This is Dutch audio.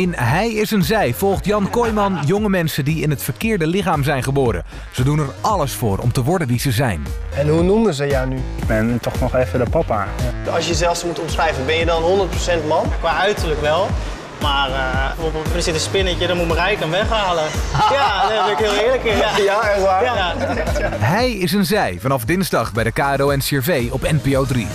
In Hij is een Zij volgt Jan Kooijman jonge mensen die in het verkeerde lichaam zijn geboren. Ze doen er alles voor om te worden wie ze zijn. En hoe noemen ze jou nu? Ik ben toch nog even de papa. Als je zelfs moet omschrijven, ben je dan 100% man? Qua uiterlijk wel. Maar uh, er zit een spinnetje, dan moet Marijke hem weghalen. Ja, dat ben ik heel eerlijk in. Ja, Ja, echt waar? Hij is een Zij vanaf dinsdag bij de KRO en CRV op NPO 3.